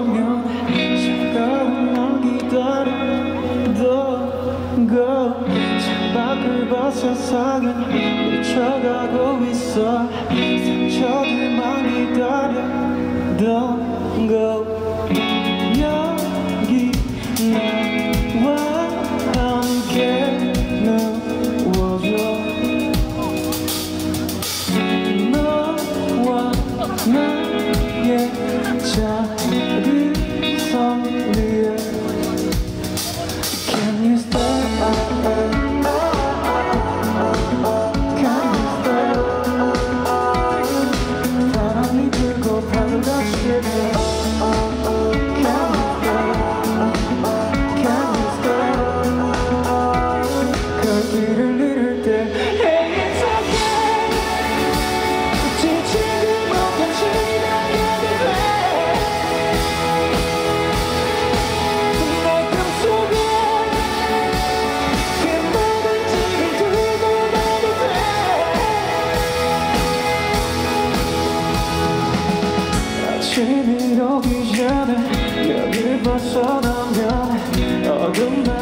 오면 차가운 널 기다린다고 창밖을 벗어 상은 미쳐가고 있어 상처들만 기다린다고 벗어나면 어긋나